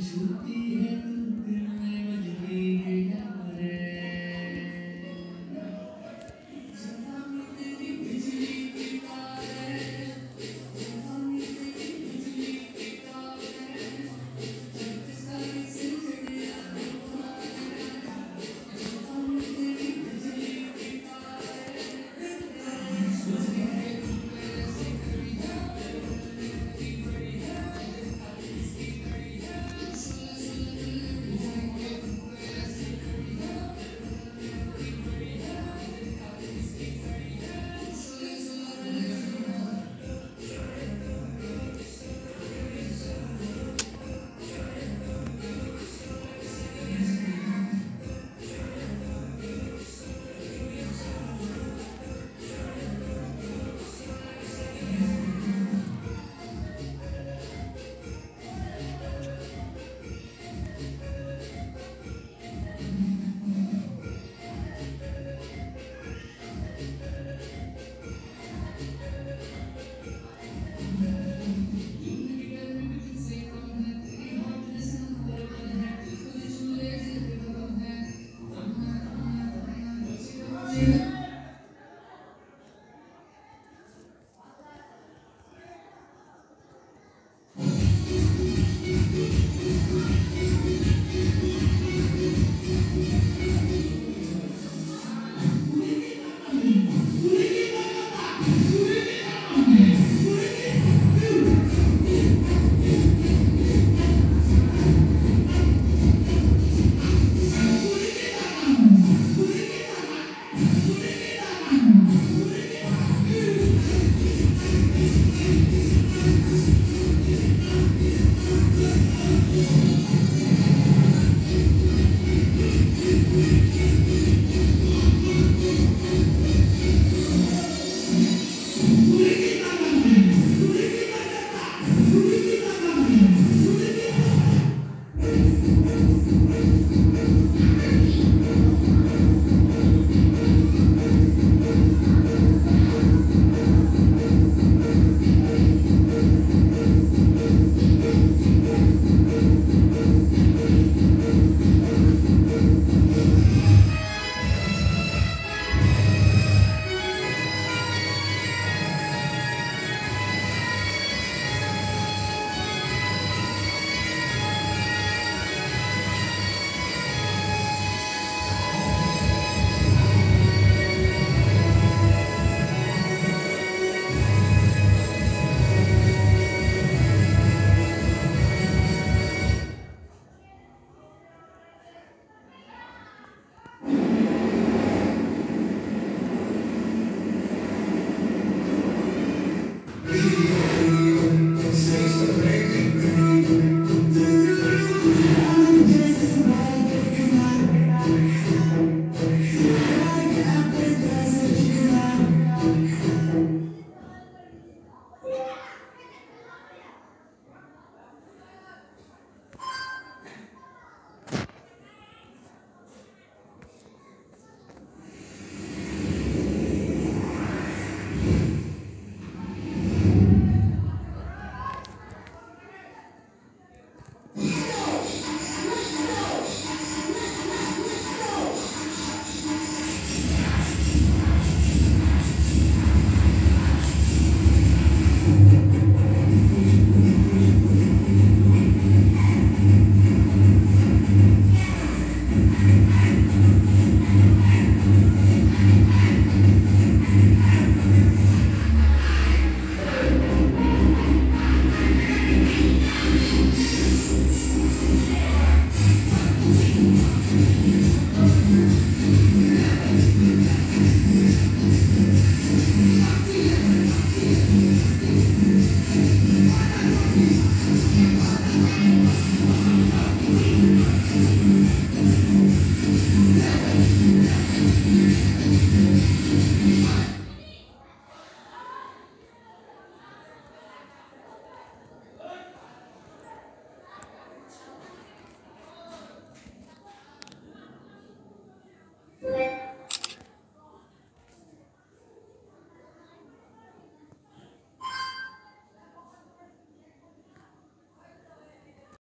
You.